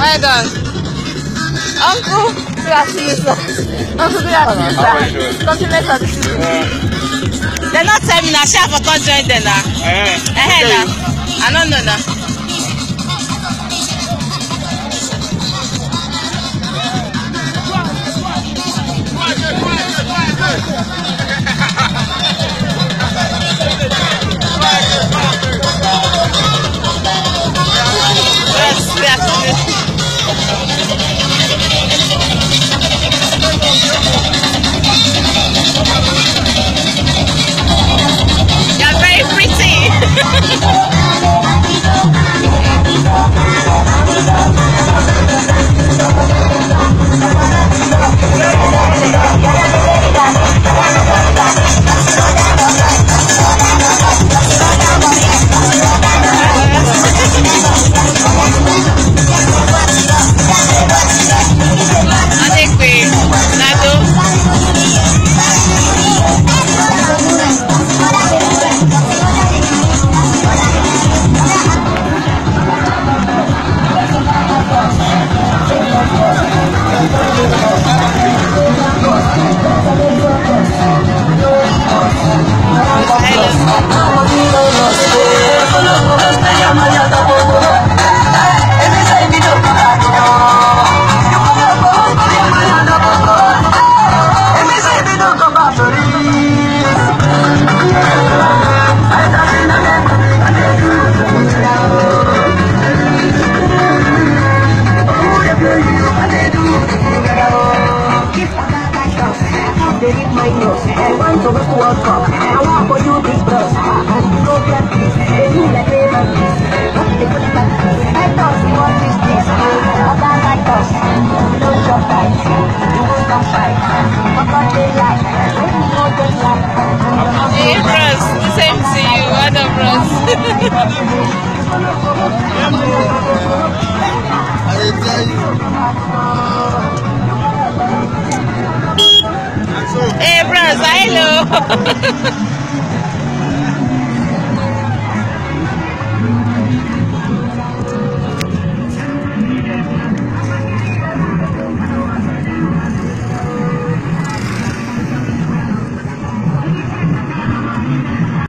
My God. Uncle, you are useless. Uncle, you are useless. Continue for not tell me now. Share for come join them now. Eh, eh, eh now. I don't know now. I want to go to want for Hey, bros. The same to you. Up, bros? hey, bros. Hello.